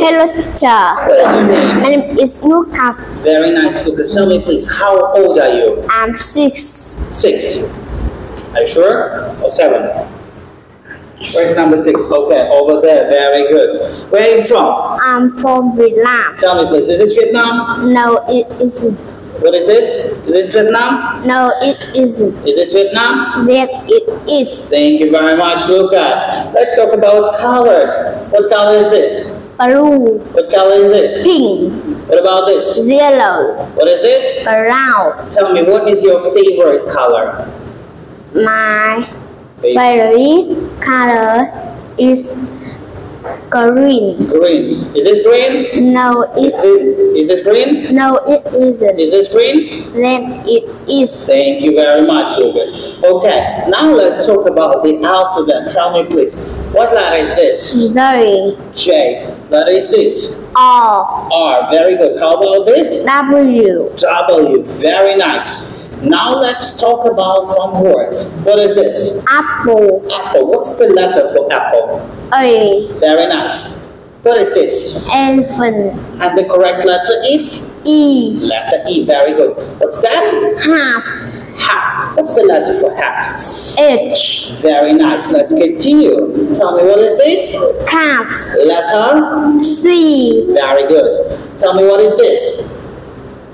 Hello, teacher. What is your name? My name is Lucas. Very nice, Lucas. Tell me, please, how old are you? I'm six. Six. Are you sure? Or seven? Where's number six? Okay, over there. Very good. Where are you from? I'm from Vietnam. Tell me, please, is this Vietnam? No, it isn't. What is this? Is this Vietnam? No, it isn't. Is this Vietnam? That it is. Thank you very much, Lucas. Let's talk about colors. What color is this? Blue, What color is this? pink, What about this? yellow, What is this? brown. Tell me, what is your favorite color? My favorite color is green. Green. Is this green? No, Is it is this green? no, it isn't. Is this green? Then it is. Thank you very much, Lucas. Okay, now let's talk about the alphabet. Tell me, please, what letter is this? Z, J. Letter is this? R, R. Very good. How about this? W, W. Very nice. Now let's talk about some words. What is this? apple, Apple. What's the letter for apple? A, Very nice. What is this? elephant, And the correct letter is? E, Letter E. Very good. What's that? hat, Hat. What's the letter for hat? H, Very nice. Let's continue. Tell me what is this? cat, Letter. C, Very good. Tell me what is this?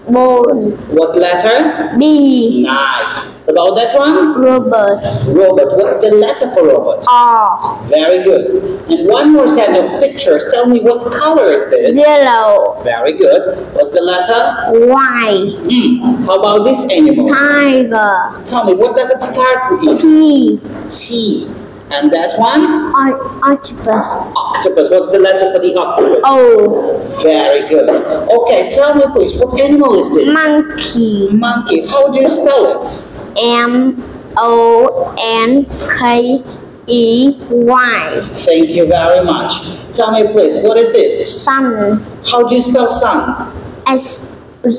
bone, What letter? B, Nice. About that one? robot, Robot. What's the letter for robot? R, Very good. And one more set of pictures. Tell me what color is this? yellow, Very good. What's the letter? Y, Hmm. How about this animal? tiger, Tell me what does it start with? T, T. And that one? o- octopus, Octopus. What's the letter for the octopus? O, Very good. Okay, tell me please, what animal is this? monkey, Monkey. How do you spell it? M, O, N, K, E, Y, Thank you very much. Tell me please, what is this? sun, How do you spell sun? S,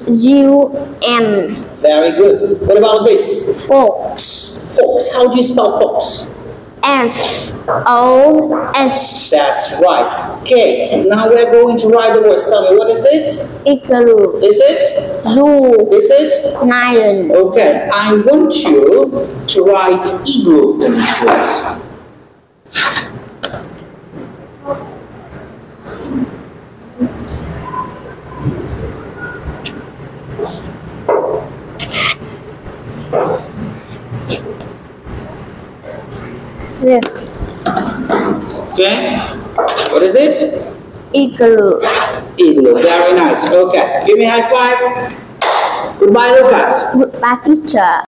U, N, Very good. What about this? fox, Fox. How do you spell fox? F, O, S, That's right. Okay, now we're going to write the words. Tell me, what is this? igloo, This is? zoo, This is? lion, Okay, I want you to write igloo for me, please. This, Okay? What is this? igloo. Igloo. Very nice. Okay, give me a high five. Goodbye, Lucas. Goodbye, teacher.